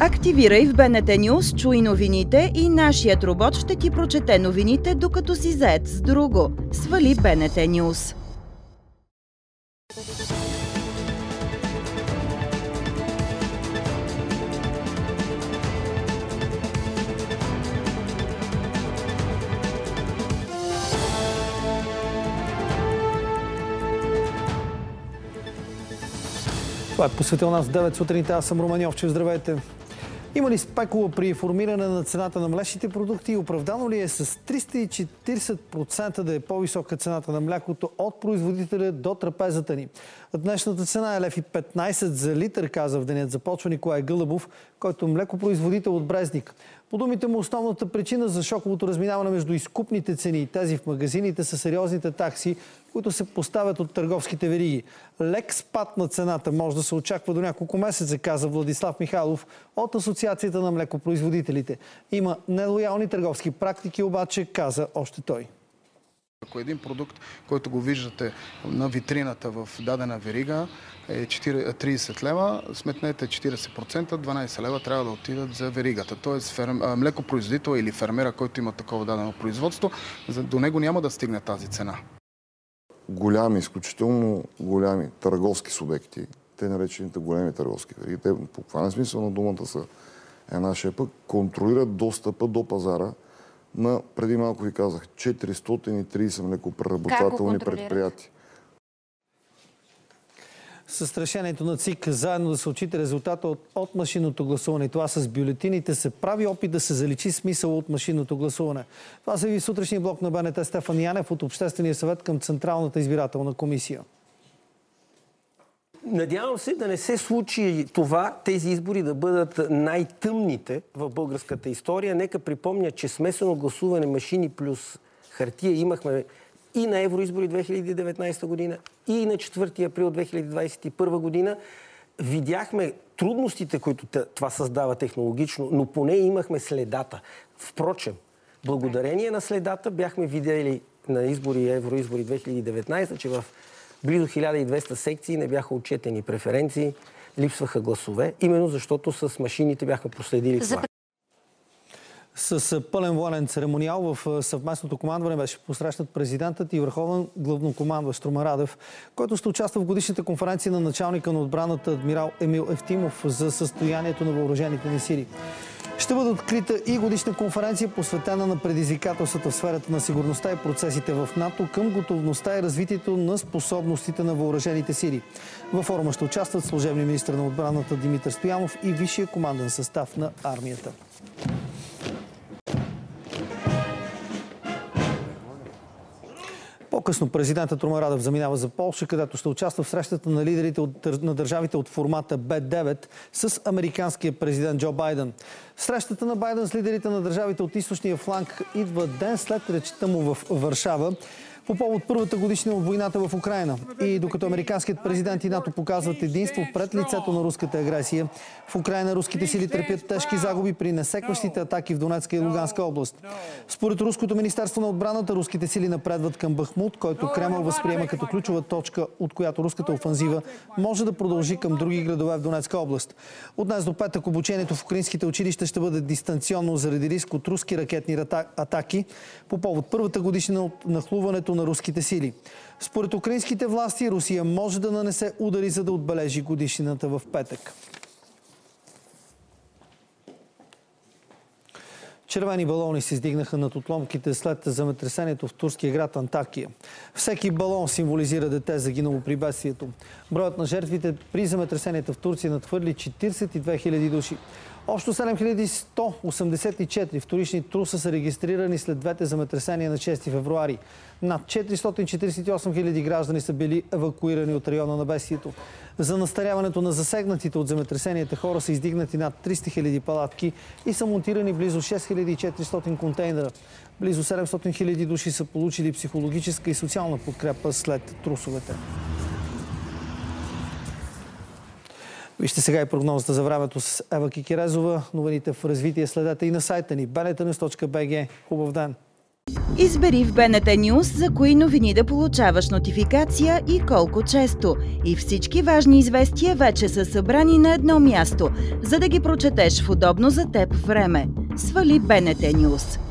Активирай в БНТ News, чуй новините и нашият робот ще ти прочете новините, докато си заед с друго. Свали БНТ News. Това е посветил нас в 9 сутринта. Аз съм Роман Йовчев. Здравейте! Има ли спекула при формиране на цената на млечните продукти оправдано ли е с 340% да е по-висока цената на млякото от производителя до трапезата ни? Днешната цена е лев и 15 за литър, каза в денят започва Николай Гълъбов, който е млекопроизводител от Брезник. По думите му, основната причина за шоковото разминаване между изкупните цени и тези в магазините са сериозните такси, които се поставят от търговските вериги. Лек спад на цената може да се очаква до няколко месеца, каза Владислав Михайлов от Асоциацията на млекопроизводителите. Има нелоялни търговски практики, обаче каза още той. Ако един продукт, който го виждате на витрината в дадена верига е 30 лева, сметнете 40%, 12 лева трябва да отидат за веригата. Тоест млекопроизводител или фермера, който има такова дадено производство, до него няма да стигне тази цена. Голями, изключително голями търговски субекти, те наречените големи търговски вериги, те по това смисъл на думата са една шепа, контролират достъпа до пазара на, преди малко ви казах, 430 млекопреработвателни предприятия. С решението на ЦИК заедно да се отчита резултата от, от машинното гласуване. Това с бюлетините се прави опит да се заличи смисъл от машинното гласуване. Това се ви сутрешния блок на БНТ Стефан Янев от Обществения съвет към Централната избирателна комисия. Надявам се да не се случи това, тези избори да бъдат най-тъмните в българската история. Нека припомня, че смесено гласуване машини плюс хартия имахме и на евроизбори 2019 година, и на 4 април 2021 година. Видяхме трудностите, които това създава технологично, но поне имахме следата. Впрочем, благодарение на следата бяхме видели на избори евроизбори 2019, че в близо 1200 секции не бяха отчетени преференции, липсваха гласове, именно защото с машините бяхме проследили това. С пълен военен церемониал в съвместното командване беше посрещнат президентът и върховен главнокомандващ Румен Радев, който ще участва в годишната конференция на началника на отбраната адмирал Емил Ефтимов за състоянието на въоръжените ни сили. Ще бъде открита и годишна конференция, посветена на предизвикателствата в сферата на сигурността и процесите в НАТО към готовността и развитието на способностите на въоръжените сили. Във форума ще участват служебния министр на отбраната Димитър Стоянов и висшия команден състав на армията. По-късно президентът Румен Радев заминава за Полша, където ще участва в срещата на лидерите от, на държавите от формата Б9 с американския президент Джо Байден. Срещата на Байден с лидерите на държавите от източния фланг идва ден след речта му в Варшава по повод първата годишна от войната в Украина. И докато американският президент и НАТО показват единство пред лицето на руската агресия, в Украина руските сили търпят тежки загуби при несекващите атаки в Донецка и Луганска област. Според Руското министерство на отбраната, руските сили напредват към Бахмут, който Кремъл възприема като ключова точка, от която руската офанзива може да продължи към други градове в Донецка област. От днес до петък обучението в украинските училища ще бъде дистанционно заради риск от руски ракетни атаки по повод първата годишна от нахлуването на руските сили. Според украинските власти, Русия може да нанесе удари, за да отбележи годишнината в петък. Червени балони се издигнаха над отломките след земетресението в турския град Антакия. Всеки балон символизира дете загинало при бедствието. Броят на жертвите при земетресенията в Турция надхвърли 42 000 души. Общо 7184 вторични труса са регистрирани след двете земетресения на 6 февруари. Над 448 000 граждани са били евакуирани от района на бесието. За настаряването на засегнатите от земетресенията хора са издигнати над 300 000 палатки и са монтирани близо 6400 контейнера. Близо 700 000 души са получили психологическа и социална подкрепа след трусовете. Вижте сега и прогнозата за времето с Ева Кикирезова. Новините в развитие следете и на сайта ни bnetnews.bg. Хубав ден! Избери в БНТ News за кои новини да получаваш нотификация и колко често. И всички важни известия вече са събрани на едно място, за да ги прочетеш в удобно за теб време. Свали БНТ News.